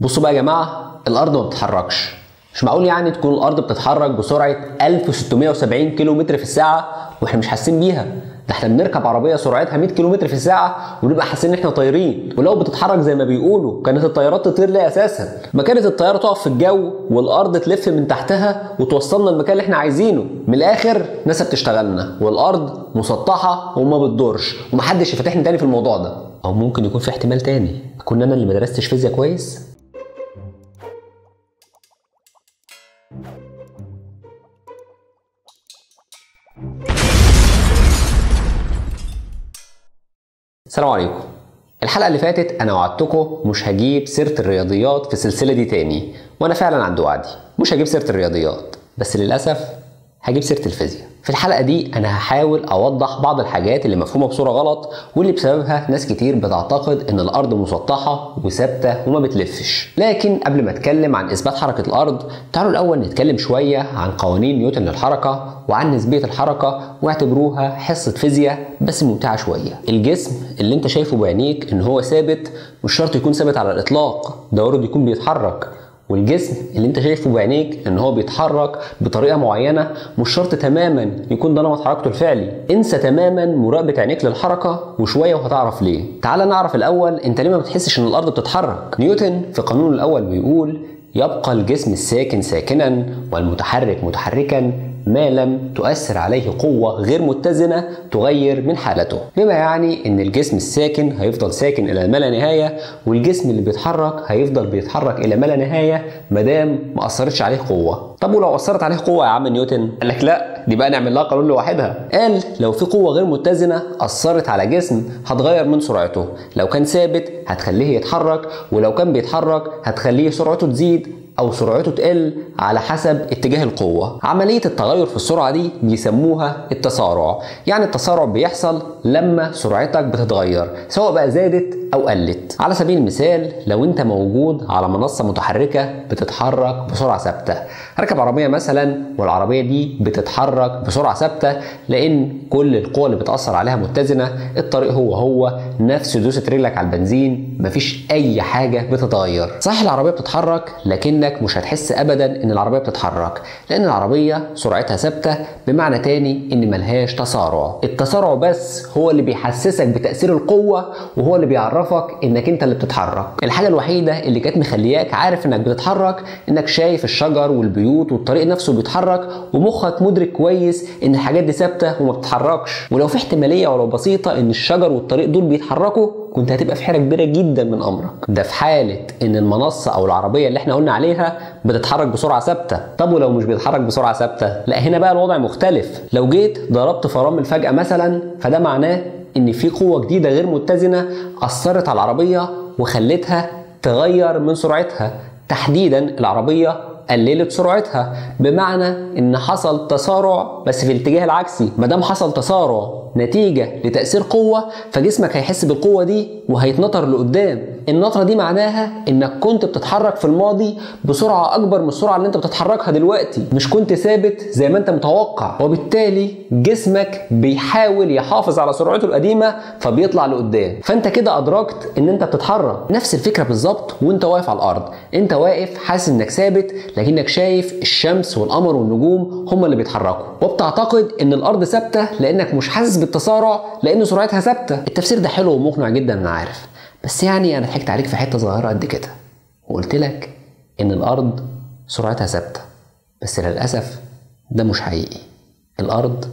بصوا بقى يا جماعة الأرض ما بتتحركش. مش معقول يعني تكون الأرض بتتحرك بسرعة 1670 كيلو متر في الساعة وإحنا مش حاسين بيها؟ ده إحنا بنركب عربية سرعتها 100 كيلو متر في الساعة ونبقى حاسين إن إحنا طايرين. ولو بتتحرك زي ما بيقولوا كانت الطيارات تطير ليه أساسا؟ ما كانت الطيارة تقف في الجو والأرض تلف من تحتها وتوصلنا المكان اللي إحنا عايزينه. من الآخر ناسا بتشتغلنا. والأرض مسطحة وما بتدورش. ومحدش يفتحني تاني في الموضوع ده. أو ممكن يكون في احتمال تاني. اكون أنا اللي ما درستش فيزياء كويس؟ السلام عليكم. الحلقة اللي فاتت أنا وعدتكم مش هجيب سيرة الرياضيات في السلسلة دي تاني وأنا فعلا عند وعدي. مش هجيب سيرة الرياضيات بس للأسف هجيب سيرة الفيزياء. في الحلقة دي أنا هحاول أوضح بعض الحاجات اللي مفهومة بصورة غلط واللي بسببها ناس كتير بتعتقد إن الأرض مسطحة وثابتة وما بتلفش. لكن قبل ما أتكلم عن إثبات حركة الأرض تعالوا الأول نتكلم شوية عن قوانين نيوتن للحركة وعن نسبية الحركة واعتبروها حصة فيزياء بس ممتعة شوية. الجسم اللي أنت شايفه بعينيك إن هو ثابت مش شرط يكون ثابت على الإطلاق ده يكون بيتحرك. والجسم اللي انت شايفه بعينيك ان هو بيتحرك بطريقة معينة مش شرط تماما يكون ده نمط حركته الفعلي. انسى تماما مراقبة عينيك للحركة وشوية وهتعرف ليه. تعال نعرف الأول انت ليه ما بتحسش إن الأرض بتتحرك. نيوتن في قانون الأول بيقول يبقى الجسم الساكن ساكنا والمتحرك متحركا ما لم تؤثر عليه قوة غير متزنة تغير من حالته. بما يعني إن الجسم الساكن هيفضل ساكن إلى ما لا نهاية والجسم اللي بيتحرك هيفضل بيتحرك إلى ما لا نهاية مادام ما أثرتش عليه قوة. طب ولو أثرت عليه قوة يا عم نيوتن؟ قال لك لا دي بقى نعمل لها قانون لوحدها. قال لو في قوة غير متزنة أثرت على جسم هتغير من سرعته. لو كان ثابت هتخليه يتحرك ولو كان بيتحرك هتخليه سرعته تزيد. أو سرعته تقل على حسب اتجاه القوة. عملية التغير في السرعة دي بيسموها التسارع يعني التسارع بيحصل لما سرعتك بتتغير سواء بقى زادت أو قلت. على سبيل المثال لو أنت موجود على منصة متحركة بتتحرك بسرعة ثابتة. ركب عربية مثلا والعربية دي بتتحرك بسرعة ثابتة لأن كل القوى اللي بتأثر عليها متزنة الطريق هو هو نفس دوسة رجلك على البنزين مفيش أي حاجة بتتغير. صحيح العربية بتتحرك لكنك مش هتحس ابدا إن العربية بتتحرك لأن العربية سرعتها ثابتة بمعنى تاني إن ملهاش تسارع. التسارع بس هو اللي بيحسسك بتأثير القوة وهو اللي بيعرفك إنك أنت اللي بتتحرك. الحاجة الوحيدة اللي كانت مخلياك عارف إنك بتتحرك إنك شايف الشجر والبيوت والطريق نفسه بيتحرك ومخك مدرك كويس إن الحاجات دي ثابتة وما بتتحركش. ولو في احتمالية ولو بسيطة إن الشجر والطريق دول بيتحركوا كنت هتبقى في حيرة كبيرة جدا من أمرك. ده في حالة إن المنصة أو العربية اللي إحنا قلنا عليها بتتحرك بسرعة ثابتة. طب ولو مش بيتحرك بسرعة ثابتة؟ لا هنا بقى الوضع مختلف. لو جيت ضربت فرامل فجأة مثلا فده معناه إن في قوة جديدة غير متزنة أثرت على العربية وخلتها تغير من سرعتها تحديدا العربية قللت سرعتها بمعنى إن حصل تسارع بس في الاتجاه العكسي. ما دام حصل تسارع نتيجة لتأثير قوة فجسمك هيحس بالقوة دي وهيتنطر لقدام. النطرة دي معناها إنك كنت بتتحرك في الماضي بسرعة أكبر من السرعة اللي أنت بتتحركها دلوقتي. مش كنت ثابت زي ما أنت متوقع. وبالتالي جسمك بيحاول يحافظ على سرعته القديمة فبيطلع لقدام. فأنت كده أدركت إن أنت بتتحرك. نفس الفكرة بالظبط وأنت واقف على الأرض. أنت واقف حاسس إنك ثابت لكنك شايف الشمس والقمر والنجوم هم اللي بيتحركوا. وبتعتقد إن الأرض ثابتة لأنك مش حاسس بالتسارع لأن سرعتها ثابتة. التفسير ده حلو ومقنع جدا أنا عارف. بس يعني أنا ضحكت عليك في حتة صغيرة قد كده. وقلت لك إن الأرض سرعتها ثابتة. بس للأسف ده مش حقيقي. الأرض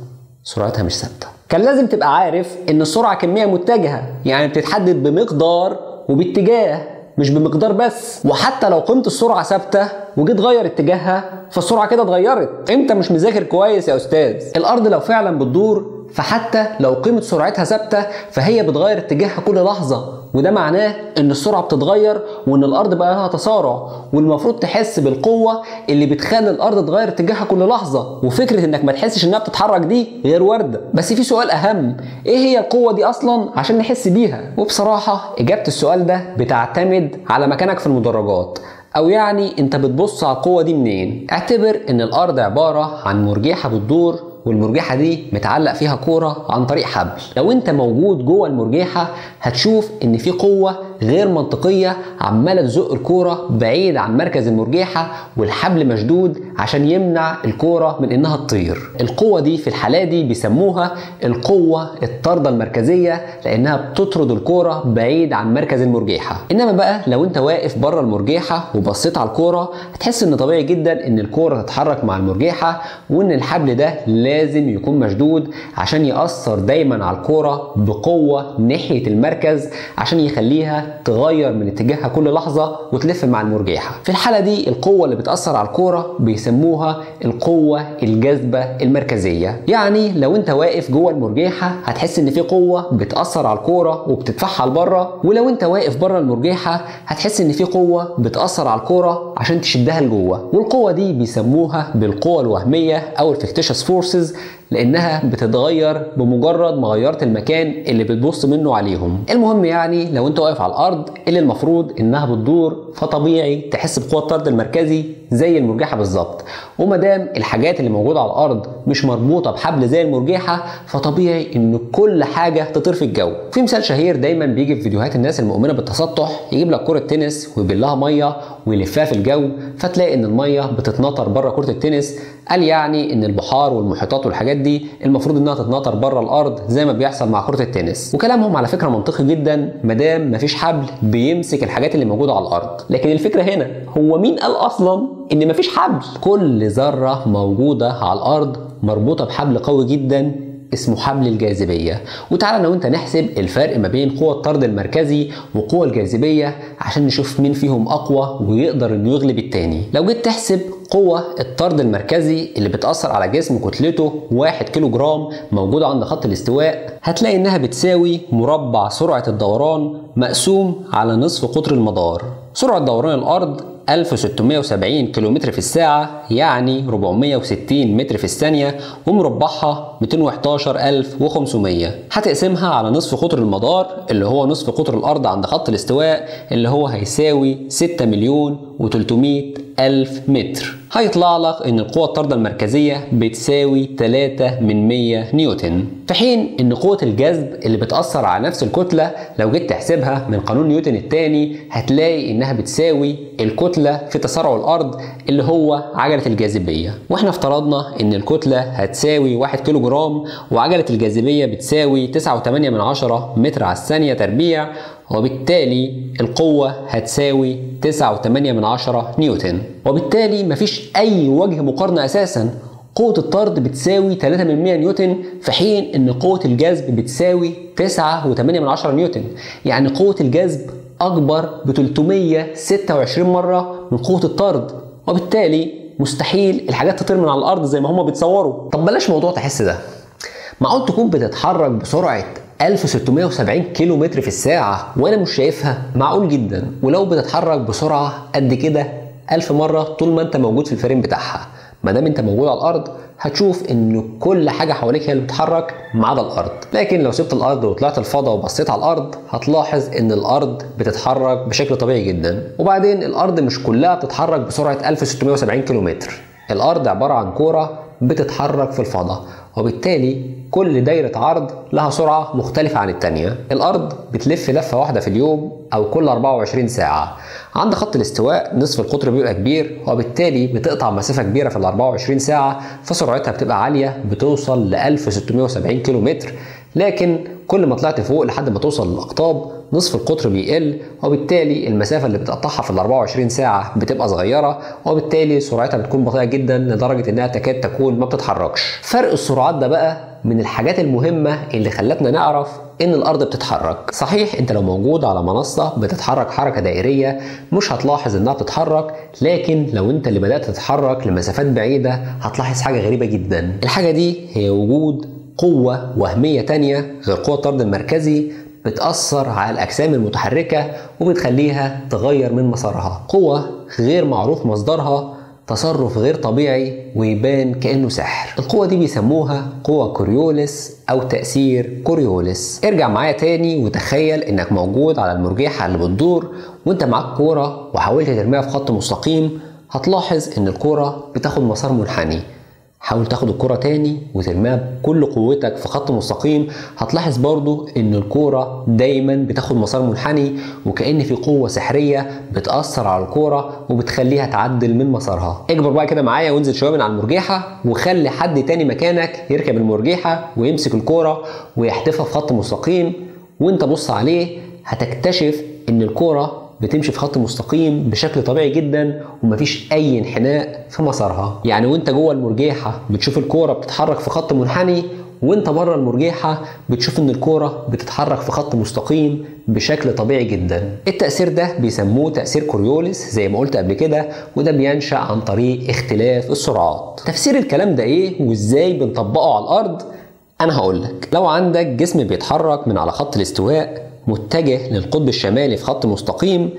سرعتها مش ثابتة. كان لازم تبقى عارف إن السرعة كمية متجهة. يعني بتتحدد بمقدار وباتجاه. مش بمقدار بس. وحتى لو قيمه السرعة ثابتة وجيت غير اتجاهها فالسرعة كده اتغيرت. انت مش مذاكر كويس يا أستاذ. الأرض لو فعلا بتدور فحتى لو قيمة سرعتها ثابتة فهي بتغير اتجاهها كل لحظة. وده معناه إن السرعة بتتغير وإن الأرض بقى لها تسارع والمفروض تحس بالقوة اللي بتخلي الأرض تغير اتجاهها كل لحظة. وفكرة إنك ما تحسش إنها بتتحرك دي غير واردة. بس في سؤال أهم. إيه هي القوة دي أصلا؟ عشان نحس بيها. وبصراحة إجابة السؤال ده بتعتمد على مكانك في المدرجات. أو يعني أنت بتبص على القوة دي منين؟ اعتبر إن الأرض عبارة عن مرجحه بتدور والمرجحه دي متعلق فيها كورة عن طريق حبل. لو انت موجود جوه المرجحه هتشوف إن في قوة غير منطقية عمالة تزق الكورة بعيد عن مركز المرجحه والحبل مشدود عشان يمنع الكورة من إنها تطير. القوة دي في الحالة دي بيسموها القوة الطارده المركزية لأنها بتطرد الكورة بعيد عن مركز المرجحه إنما بقى لو أنت واقف بره المرجحه وبصيت على الكورة هتحس إن طبيعي جدا إن الكورة تتحرك مع المرجحه وإن الحبل ده لازم يكون مشدود عشان يأثر دايما على الكورة بقوة ناحية المركز عشان يخليها تغير من اتجاهها كل لحظة وتلف مع المرجحه في الحالة دي القوة اللي بتأثر على الكورة بيسموها القوة الجاذبة المركزية. يعني لو انت واقف جوه المرجحه هتحس ان في قوة بتأثر على الكورة وبتدفعها لبره ولو انت واقف بره المرجحه هتحس ان في قوة بتأثر على الكورة عشان تشدها لجوه. والقوة دي بيسموها بالقوة الوهمية أو ال fictitious forces لأنها بتتغير بمجرد ما غيرت المكان اللي بتبص منه عليهم. المهم يعني لو أنت واقف على الأرض اللي المفروض إنها بتدور فطبيعي تحس بقوة الطرد المركزي زي المرجحه بالظبط. وما دام الحاجات اللي موجودة على الأرض مش مربوطة بحبل زي المرجحه فطبيعي إن كل حاجة تطير في الجو. في مثال شهير دايما بيجي في فيديوهات الناس المؤمنة بالتسطح يجيب لك كرة تنس ويبلها مية ويلفها في الجو فتلاقي إن المية بتتنطر بره كرة التنس قال يعني إن البحار والمحيطات والحاجات دي المفروض إنها تتنطر بره الأرض زي ما بيحصل مع كرة التنس. وكلامهم على فكرة منطقي جدا ما دام مفيش حبل بيمسك الحاجات اللي موجودة على الأرض. لكن الفكرة هنا هو مين قال أصلا إن مفيش حبل؟ كل ذرة موجودة على الأرض مربوطة بحبل قوي جدا اسمه حبل الجاذبية. وتعالى أنا وانت نحسب الفرق ما بين قوة الطرد المركزي وقوة الجاذبية عشان نشوف مين فيهم أقوى ويقدر إنه يغلب التاني. لو جيت تحسب قوة الطرد المركزي اللي بتأثر على جسم كتلته 1 كيلو جرام موجودة عند خط الاستواء هتلاقي إنها بتساوي مربع سرعة الدوران مقسوم على نصف قطر المدار. سرعة دوران الأرض 1670 كيلومتر في الساعة يعني 460 متر في الثانية ومربعها 211500 هتقسمها على نصف قطر المدار اللي هو نصف قطر الأرض عند خط الاستواء اللي هو هيساوي 6 مليون و300 ألف متر. هيطلع لك إن القوة الطاردة المركزية بتساوي 3 من 100 نيوتن. في حين إن قوة الجذب اللي بتأثر على نفس الكتلة لو جيت تحسبها من قانون نيوتن الثاني هتلاقي إنها بتساوي الكتلة في تسارع الأرض اللي هو عجلة الجاذبية. وإحنا افترضنا إن الكتلة هتساوي 1 كيلو جرام وعجلة الجاذبية بتساوي 9.8 من عشرة متر على الثانية تربيع وبالتالي القوة هتساوي 9.8 من عشرة نيوتن. وبالتالي مفيش أي وجه مقارنة أساسا. قوة الطرد بتساوي 3 من 100 نيوتن في حين إن قوة الجذب بتساوي 9.8 من عشرة نيوتن. يعني قوة الجذب أكبر ب 326 مرة من قوة الطرد. وبالتالي مستحيل الحاجات تطير من على الأرض زي ما هما بيتصوروا. طب بلاش موضوع تحس ده. معقول تكون بتتحرك بسرعة 1670 كيلو متر في الساعة وأنا مش شايفها؟ معقول جدا. ولو بتتحرك بسرعة قد كده ألف مرة طول ما أنت موجود في الفريم بتاعها. ما دام أنت موجود على الأرض هتشوف إن كل حاجة حواليك هي اللي بتتحرك ما عدا الأرض. لكن لو سبت الأرض وطلعت الفضاء وبصيت على الأرض هتلاحظ إن الأرض بتتحرك بشكل طبيعي جدا. وبعدين الأرض مش كلها بتتحرك بسرعة 1670 كيلومتر. الأرض عبارة عن كورة بتتحرك في الفضاء وبالتالي كل دايرة عرض لها سرعة مختلفة عن التانية. الأرض بتلف لفة واحدة في اليوم أو كل 24 ساعة. عند خط الاستواء نصف القطر بيبقى كبير وبالتالي بتقطع مسافة كبيرة في ال 24 ساعة فسرعتها بتبقى عالية بتوصل ل 1670 كيلو متر لكن كل ما طلعت فوق لحد ما توصل للأقطاب نصف القطر بيقل وبالتالي المسافة اللي بتقطعها في ال 24 ساعة بتبقى صغيرة وبالتالي سرعتها بتكون بطيئة جدا لدرجة إنها تكاد تكون ما بتتحركش. فرق السرعات ده بقى من الحاجات المهمة اللي خلتنا نعرف إن الأرض بتتحرك. صحيح أنت لو موجود على منصة بتتحرك حركة دائرية مش هتلاحظ إنها بتتحرك لكن لو أنت اللي بدأت تتحرك لمسافات بعيدة هتلاحظ حاجة غريبة جدا. الحاجة دي هي وجود قوة وهمية تانية غير قوة الطرد المركزي بتأثر على الأجسام المتحركة وبتخليها تغير من مسارها قوة غير معروف مصدرها تصرف غير طبيعي ويبان كأنه سحر. القوة دي بيسموها قوة كوريوليس أو تأثير كوريوليس ارجع معايا تاني وتخيل إنك موجود على المرجحة اللي بتدور وإنت معاك كورة وحاولت ترميها في خط مستقيم هتلاحظ إن الكورة بتاخد مسار منحني. حاول تاخد الكرة تاني وترميها بكل قوتك في خط مستقيم. هتلاحظ برضو إن الكرة دايما بتاخد مسار منحني وكأن في قوة سحرية بتأثر على الكرة وبتخليها تعدل من مسارها. اكبر بقى كده معايا وانزل شوية من على المرجحة وخلي حد تاني مكانك يركب المرجحة ويمسك الكرة ويحتفها في خط مستقيم. وانت بص عليه هتكتشف إن الكرة بتمشي في خط مستقيم بشكل طبيعي جدا ومفيش أي انحناء في مسارها. يعني وأنت جوه المرجيحة بتشوف الكورة بتتحرك في خط منحني وأنت بره المرجيحة بتشوف إن الكورة بتتحرك في خط مستقيم بشكل طبيعي جدا. التأثير ده بيسموه تأثير كوريوليس زي ما قلت قبل كده وده بينشأ عن طريق اختلاف السرعات. تفسير الكلام ده إيه وإزاي بنطبقه على الأرض؟ أنا هقول لك. لو عندك جسم بيتحرك من على خط الاستواء متجه للقطب الشمالي في خط مستقيم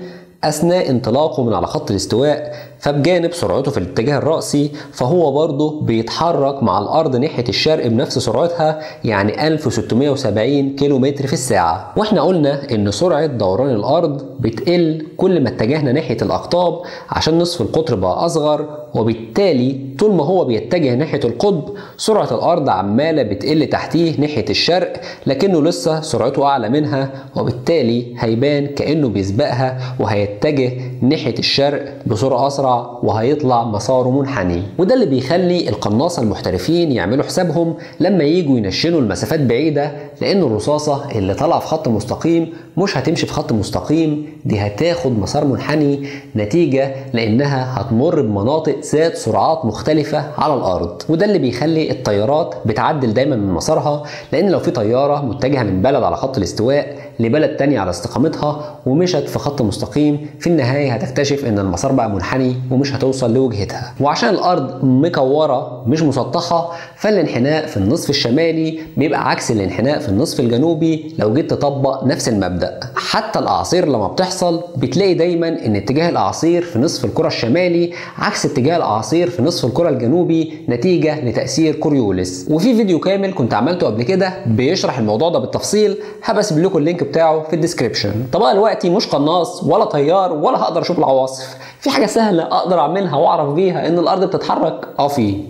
أثناء انطلاقه من على خط الاستواء فبجانب سرعته في الاتجاه الرأسي فهو برضه بيتحرك مع الأرض ناحية الشرق بنفس سرعتها يعني 1670 كيلو متر في الساعة. وإحنا قلنا إن سرعة دوران الأرض بتقل كل ما اتجهنا ناحية الأقطاب عشان نصف القطر بقى أصغر وبالتالي طول ما هو بيتجه ناحية القطب سرعة الأرض عمالة بتقل تحتيه ناحية الشرق لكنه لسه سرعته أعلى منها وبالتالي هيبان كأنه بيسبقها وهيتجه ناحية الشرق بسرعة أسرع وهيطلع مساره منحني. وده اللي بيخلي القناصة المحترفين يعملوا حسابهم لما يجوا ينشنوا المسافات بعيدة لأن الرصاصة اللي طالعة في خط مستقيم مش هتمشي في خط مستقيم دي هتاخد مسار منحني نتيجة لأنها هتمر بمناطق ذات سرعات مختلفة على الأرض. وده اللي بيخلي الطيارات بتعدل دايما من مسارها لأن لو في طيارة متجهة من بلد على خط الاستواء لبلد تاني على استقامتها ومشت في خط مستقيم. في النهاية هتكتشف إن المسار بقى منحني ومش هتوصل لوجهتها. وعشان الأرض مكورة مش مسطحة فالانحناء في النصف الشمالي بيبقى عكس الانحناء في النصف الجنوبي. لو جيت تطبق نفس المبدأ حتى الأعاصير لما بتحصل بتلاقي دايما إن اتجاه الأعاصير في نصف الكرة الشمالي عكس اتجاه الأعاصير في نصف الكرة الجنوبي نتيجة لتأثير كوريوليس. وفي فيديو كامل كنت عملته قبل كده بيشرح الموضوع ده بالتفصيل. هسيب لكم ال link بتاعه في ال description. طب أنا دلوقتي مش قناص ولا طيار ولا هقدر أشوف العواصف. في حاجة سهلة أقدر أعملها وأعرف بيها إن الأرض بتتحرك؟ آه في.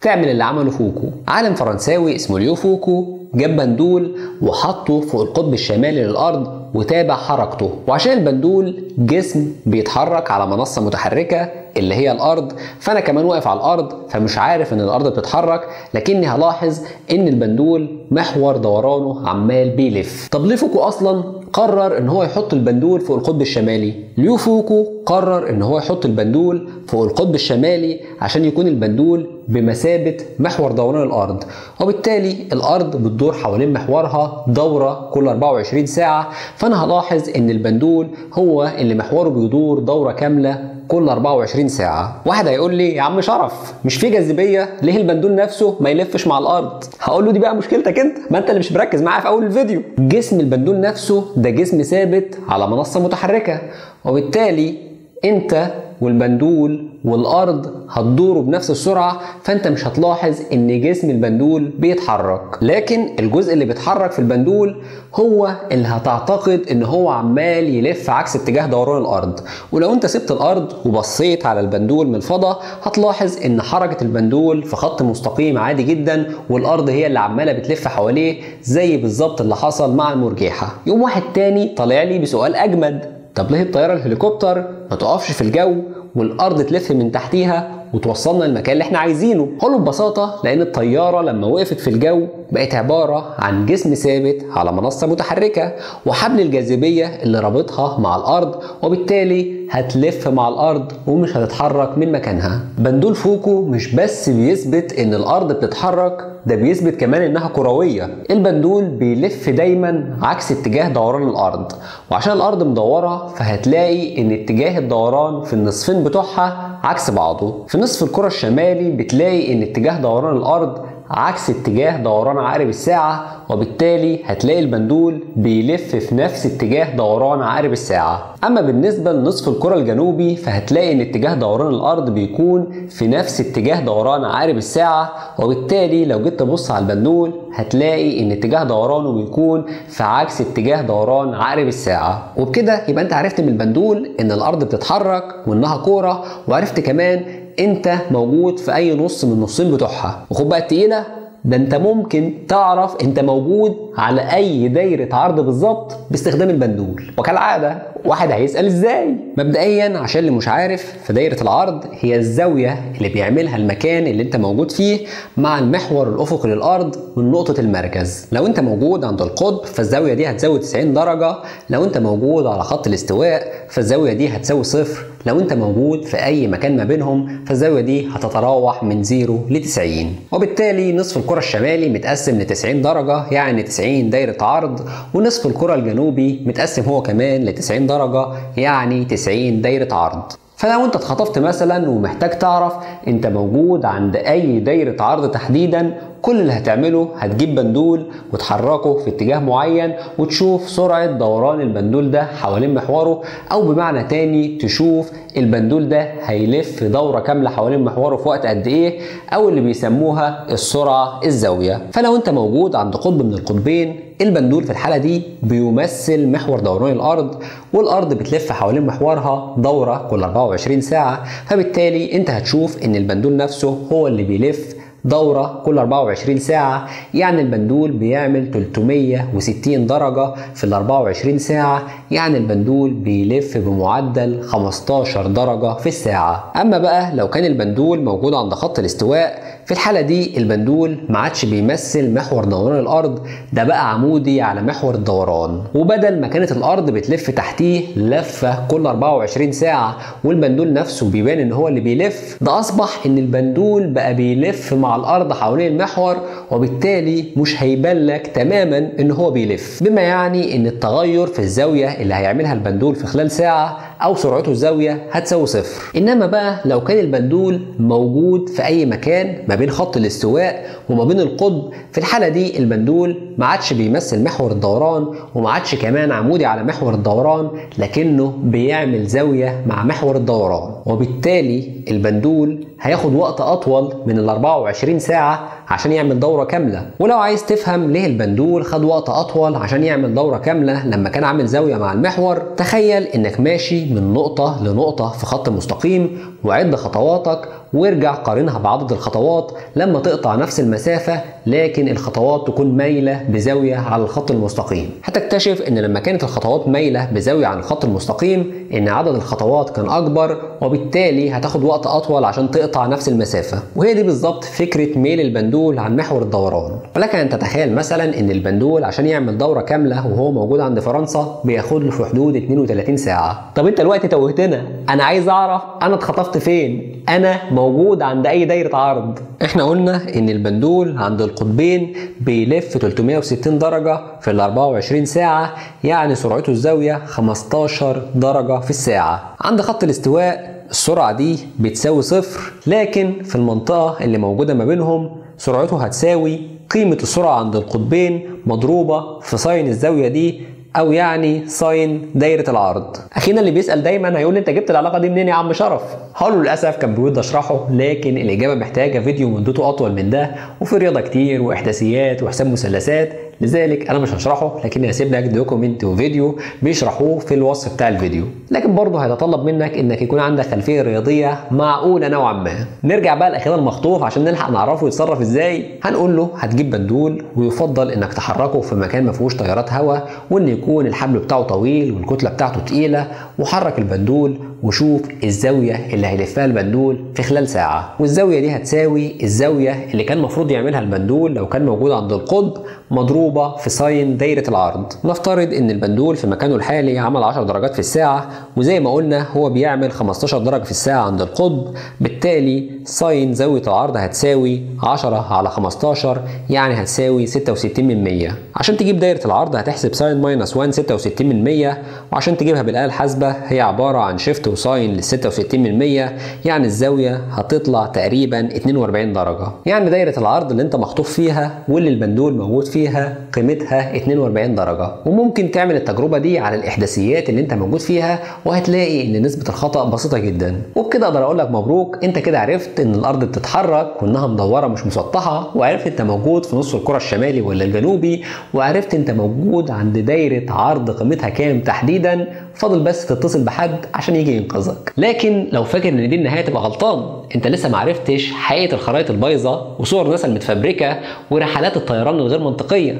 تعمل اللي عمله فوكو. عالم فرنساوي اسمه ليون فوكو. جاب بندول وحطه فوق القطب الشمالي للأرض وتابع حركته. وعشان البندول جسم بيتحرك على منصة متحركة اللي هي الأرض فأنا كمان واقف على الأرض فمش عارف إن الأرض بتتحرك لكني هلاحظ إن البندول محور دورانه عمال بيلف. طب ليه فوكو أصلا قرر إن هو يحط البندول فوق القطب الشمالي؟ ليو فوكو قرر إن هو يحط البندول فوق القطب الشمالي عشان يكون البندول بمثابة محور دوران الأرض. وبالتالي الأرض بتدور حوالين محورها دورة كل 24 ساعة فأنا هلاحظ إن البندول هو اللي محوره بيدور دورة كاملة كل 24 ساعة. واحد هيقول لي يا عم شرف مش في جاذبية؟ ليه البندول نفسه ما يلفش مع الأرض؟ هقول له دي بقى مشكلتك أنت ما أنت اللي مش مركز معايا في أول الفيديو. جسم البندول نفسه ده جسم ثابت على منصة متحركة وبالتالي انت والبندول والارض هتدوروا بنفس السرعة فانت مش هتلاحظ ان جسم البندول بيتحرك. لكن الجزء اللي بيتحرك في البندول هو اللي هتعتقد ان هو عمال يلف عكس اتجاه دوران الأرض. ولو انت سبت الأرض وبصيت على البندول من الفضاء هتلاحظ ان حركة البندول في خط مستقيم عادي جدا والارض هي اللي عمالة بتلف حواليه زي بالظبط اللي حصل مع المرجحه يوم واحد تاني طالع لي بسؤال أجمد. طب ليه الطيارة الهليكوبتر ما تقفش في الجو والأرض تلف من تحتيها وتوصلنا المكان اللي إحنا عايزينه؟ هقول ببساطة لأن الطيارة لما وقفت في الجو بقت عبارة عن جسم ثابت على منصة متحركة وحبل الجاذبية اللي رابطها مع الأرض وبالتالي هتلف مع الأرض ومش هتتحرك من مكانها. بندول فوكو مش بس بيثبت إن الأرض بتتحرك ده بيثبت كمان إنها كروية. البندول بيلف دايما عكس اتجاه دوران الأرض. وعشان الأرض مدورة فهتلاقي إن اتجاه الدوران في النصفين بتوعها عكس بعضه. في نصف الكرة الشمالي بتلاقي إن اتجاه دوران الأرض عكس اتجاه دوران عقرب الساعة وبالتالي هتلاقي البندول بيلف في نفس اتجاه دوران عقرب الساعة. أما بالنسبة لنصف الكرة الجنوبي فهتلاقي إن اتجاه دوران الأرض بيكون في نفس اتجاه دوران عقرب الساعة وبالتالي لو جيت تبص على البندول هتلاقي إن اتجاه دورانه بيكون في عكس اتجاه دوران عقرب الساعة. وبكده يبقى أنت عرفت من البندول إن الأرض بتتحرك وإنها كورة وعرفت كمان انت موجود في اي نص من النصين بتوعها. وخد بقى التقيلة ده انت ممكن تعرف انت موجود على أي دايرة عرض بالظبط باستخدام البندول. وكالعادة واحد هيسأل إزاي؟ مبدئيا عشان اللي مش عارف فدايرة العرض هي الزاوية اللي بيعملها المكان اللي أنت موجود فيه مع المحور الأفقي للأرض من نقطة المركز. لو أنت موجود عند القطب فالزاوية دي هتساوي 90 درجة. لو أنت موجود على خط الاستواء فالزاوية دي هتساوي صفر. لو أنت موجود في أي مكان ما بينهم فالزاوية دي هتتراوح من 0 ل 90 وبالتالي نصف الكرة الشمالي متقسم ل 90 درجة يعني 90 دايرة عرض ونصف الكرة الجنوبي متقسم هو كمان ل 90 درجة يعني 90 دايرة عرض. فلو انت اتخطفت مثلا ومحتاج تعرف انت موجود عند أي دايرة عرض تحديدا كل اللي هتعمله هتجيب بندول وتحركه في اتجاه معين وتشوف سرعة دوران البندول ده حوالين محوره أو بمعنى تاني تشوف البندول ده هيلف دورة كاملة حوالين محوره في وقت قد إيه أو اللي بيسموها السرعة الزاوية. فلو أنت موجود عند قطب من القطبين البندول في الحالة دي بيمثل محور دوران الأرض والأرض بتلف حوالين محورها دورة كل 24 ساعة. فبالتالي أنت هتشوف إن البندول نفسه هو اللي بيلف دورة كل 24 ساعة. يعني البندول بيعمل 360 درجة في ال 24 ساعة. يعني البندول بيلف بمعدل 15 درجة في الساعة. أما بقى لو كان البندول موجود عند خط الاستواء في الحالة دي البندول ما عادش بيمثل محور دوران الأرض ده بقى عمودي على محور الدوران. وبدل ما كانت الأرض بتلف تحتيه لفة كل 24 ساعة والبندول نفسه بيبان إن هو اللي بيلف ده أصبح إن البندول بقى بيلف مع الأرض حوالين المحور وبالتالي مش هيبان لك تماما إن هو بيلف. بما يعني إن التغير في الزاوية اللي هيعملها البندول في خلال ساعة أو سرعته الزاوية هتساوي صفر. إنما بقى لو كان البندول موجود في أي مكان ما بين خط الاستواء وما بين القطب في الحالة دي البندول ما عادش بيمثل محور الدوران وما عادش كمان عمودي على محور الدوران لكنه بيعمل زاوية مع محور الدوران. وبالتالي البندول هياخد وقت أطول من ال 24 ساعة عشان يعمل دورة كاملة. ولو عايز تفهم ليه البندول خد وقت أطول عشان يعمل دورة كاملة لما كان عامل زاوية مع المحور تخيل إنك ماشي من نقطة لنقطة في خط مستقيم وعد خطواتك وارجع قارنها بعدد الخطوات لما تقطع نفس المسافة لكن الخطوات تكون مايلة بزاوية على الخط المستقيم. هتكتشف إن لما كانت الخطوات مايلة بزاوية عن الخط المستقيم إن عدد الخطوات كان أكبر وبالتالي هتاخد وقت أطول عشان تقطع نفس المسافة. وهي دي بالظبط فكرة ميل البندول عن محور الدوران. ولك أن تتخيل مثلا إن البندول عشان يعمل دورة كاملة وهو موجود عند فرنسا بياخد له في حدود 32 ساعة. طب أنت دلوقتي توهتنا. أنا عايز أعرف أنا اتخطفت فين؟ أنا موجود عند أي دايرة عرض. إحنا قلنا إن البندول عند القطبين بيلف 360 درجة في ال 24 ساعة يعني سرعته الزاوية 15 درجة في الساعة. عند خط الاستواء السرعة دي بتساوي صفر لكن في المنطقة اللي موجودة ما بينهم سرعته هتساوي قيمة السرعة عند القطبين مضروبة في sine الزاوية دي أو يعني sine دايرة العرض. اخينا اللي بيسأل دايما هيقول لي أنت جبت العلاقة دي منين يا عم شرف؟ هقول له للأسف كان بودي أشرحه لكن الإجابة محتاجة فيديو مدته أطول من ده وفي رياضة كتير وإحداثيات وحساب مثلثات لذلك أنا مش هشرحه لكني هسيب لك document وفيديو بيشرحوه في الوصف بتاع الفيديو. لكن برضه هيتطلب منك إنك يكون عندك خلفية رياضية معقولة نوعا ما. نرجع بقى لاخينا المخطوف عشان نلحق نعرفه يتصرف إزاي. هنقول له هتجيب بندول ويفضل إنك تحركه في مكان ما فيهوش تيارات هواء وإن يكون الحبل بتاعه طويل والكتلة بتاعته تقيلة وحرك البندول وشوف الزاوية اللي هيلفها البندول في خلال ساعة. والزاوية دي هتساوي الزاوية اللي كان المفروض يعملها البندول لو كان موجود عند القطب مضروبة في sine دايرة العرض. نفترض إن البندول في مكانه الحالي عمل 10 درجات في الساعة وزي ما قلنا هو بيعمل 15 درجة في الساعة عند القطب بالتالي sine زاوية العرض هتساوي 10 على 15 يعني هتساوي 66 من 100 عشان تجيب دايرة العرض هتحسب sine minus 1 66 من 100 وعشان تجيبها بالآلة الحاسبة هي عبارة عن shift و sine لل 66 من 100 يعني الزاوية هتطلع تقريبا 42 درجة. يعني دايرة العرض اللي انت مخطوف فيها واللي البندول موجود فيها قيمتها 42 درجة. وممكن تعمل التجربة دي على الإحداثيات اللي انت موجود فيها وهتلاقي إن نسبة الخطأ بسيطة جدا. وبكده أقدر أقول لك مبروك أنت كده عرفت وعرفت إن الأرض بتتحرك وإنها مدورة مش مسطحة وعرفت أنت موجود في نص الكره الشمالي ولا الجنوبي وعرفت أنت موجود عند دايرة عرض قيمتها كام تحديدا فاضل بس تتصل بحد عشان يجي ينقذك. لكن لو فاكر إن دي النهاية تبقى غلطان أنت لسه معرفتش حقيقة الخرائط البايظة وصور ناسا المتفبركة ورحلات الطيران الغير منطقية.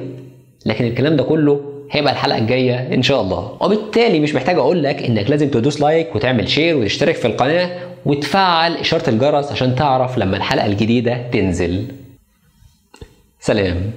لكن الكلام ده كله هيبقى الحلقة الجاية إن شاء الله. وبالتالي مش محتاج أقول لك إنك لازم تدوس like وتعمل share وتشترك في القناة وتفعل إشارة الجرس عشان تعرف لما الحلقة الجديدة تنزل. سلام.